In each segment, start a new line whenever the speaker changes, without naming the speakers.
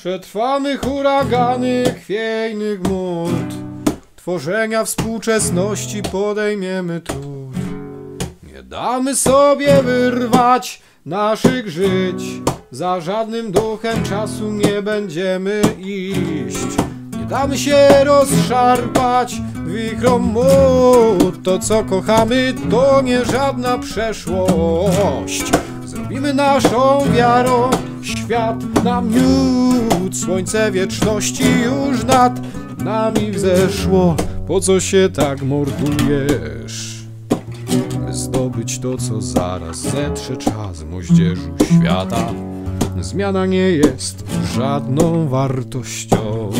Przetrwamy huragany chwiejnych mód Tworzenia współczesności podejmiemy trud. Nie damy sobie wyrwać naszych żyć. Za żadnym duchem czasu nie będziemy iść. Nie damy się rozszarpać wichrom mód To co kochamy to nie żadna przeszłość. Zrobimy naszą wiarą świat na miód Słońce wieczności już nad nami wzeszło. Po co się tak mordujesz? By zdobyć to, co zaraz zetrze czas moździerzu świata. Zmiana nie jest żadną wartością.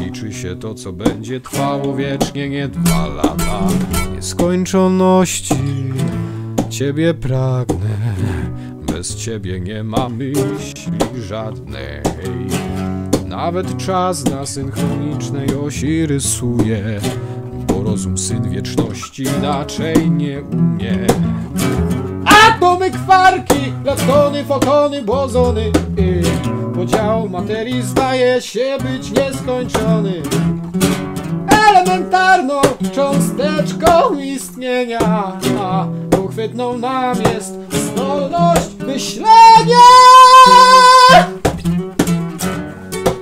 Liczy się to, co będzie trwało wiecznie, nie dwa lata. Nieskończoności Ciebie pragnę Bez ciebie nie ma myśli żadnej. Nawet czas na synchronicznej osi rysuje Bo rozum syn wieczności inaczej nie umie. Atomy, kwarki, leptony, fotony, bozony y, Podział materii zdaje się być nieskończony. Elementarną cząsteczką istnienia A uchwytną nam jest zdolność myślenia.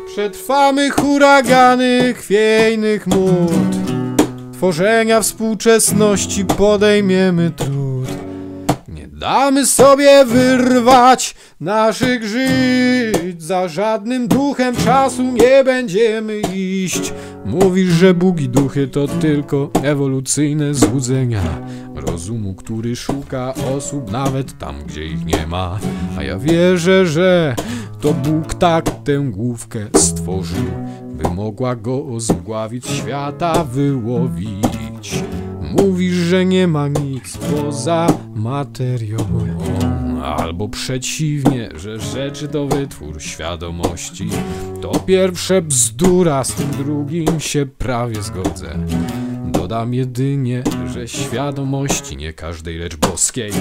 Przetrwamy huragany chwiejnych mód. Tworzenia współczesności podejmiemy trud damy sobie wyrwać naszych żyć Za żadnym duchem czasu nie będziemy iść. Mówisz, że Bóg i duchy to tylko ewolucyjne złudzenia. Rozumu, który szuka osób nawet tam, gdzie ich nie ma. A ja wierzę, że to Bóg tak tę główkę stworzył By mogła go ozmgławić świata wyłowić Mówisz, że nie ma nic poza materią. Albo przeciwnie, że rzeczy to wytwór świadomości. To pierwsze bzdura, z tym drugim się prawie zgodzę. Dodam jedynie, że świadomości nie każdej, lecz boskiej.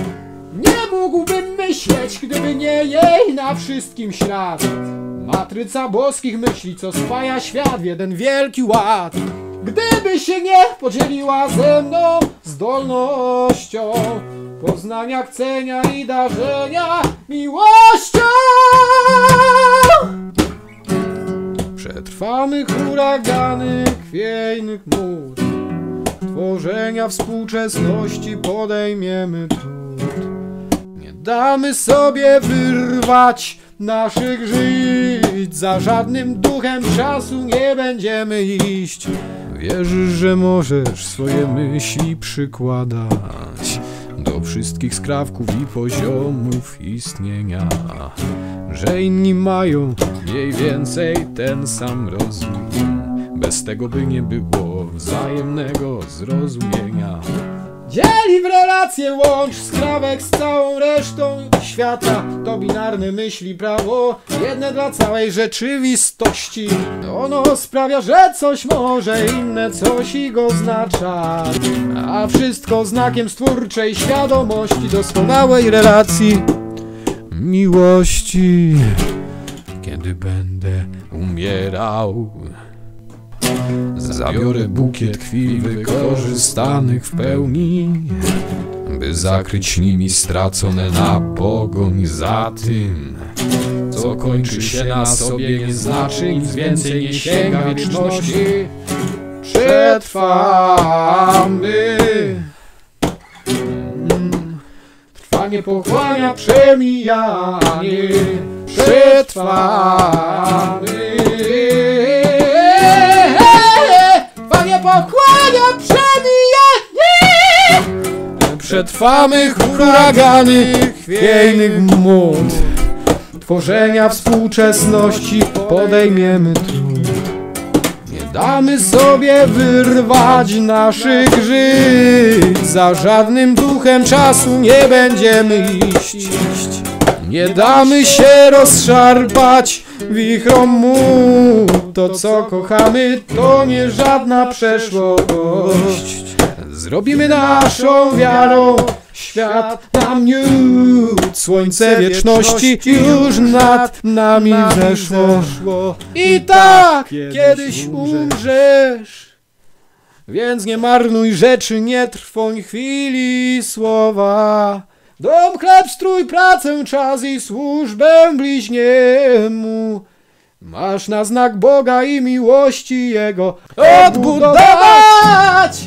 Nie mógłbym myśleć, gdyby nie jej na wszystkim ślad Matryca boskich myśli, co spaja świat w jeden wielki ład Gdyby się nie podzieliła ze mną zdolnością Poznania, chcenia i darzenia miłością. Przetrwamy huragany chwiejnych mód Tworzenia współczesności podejmiemy trud. Nie damy sobie wyrwać naszych żyć. Za żadnym duchem czasu nie będziemy iść Wierzysz, że możesz swoje myśli przykładać Do wszystkich skrawków i poziomów istnienia Że inni mają mniej więcej ten sam rozum Bez tego by nie było wzajemnego zrozumienia Dzieli w relacje łącz skrawek z całą resztą świata. To binarne myśli prawo, jedne dla całej rzeczywistości. Ono sprawia, że coś może, inne coś i go oznacza. A wszystko znakiem stwórczej świadomości Doskonałej relacji miłości. Kiedy będę umierał Zabiorę bukiet chwil wykorzystanych w pełni By zakryć nimi stracone na pogoń za tym Co kończy się na sobie nie znaczy nic więcej nie sięga wieczności. Przetrwamy. Trwanie pochłania przemijanie. Przetrwamy Pochłania przemijanie Przetrwamy huragany chwiejnych mód Tworzenia współczesności podejmiemy trud. Nie damy sobie wyrwać naszych żyć. Za żadnym duchem czasu nie będziemy iść. Nie damy się rozszarpać wichrom mu To co kochamy to nie żadna przeszłość Zrobimy naszą wiarą Świat nam miód, słońce wieczności już nad nami wzeszło. I tak kiedyś umrzesz. Więc nie marnuj rzeczy, nie trwoń chwili słowa. Dom, chleb, strój, pracę, czas i służbę bliźniemu. Masz na znak Boga i miłości Jego odbudować!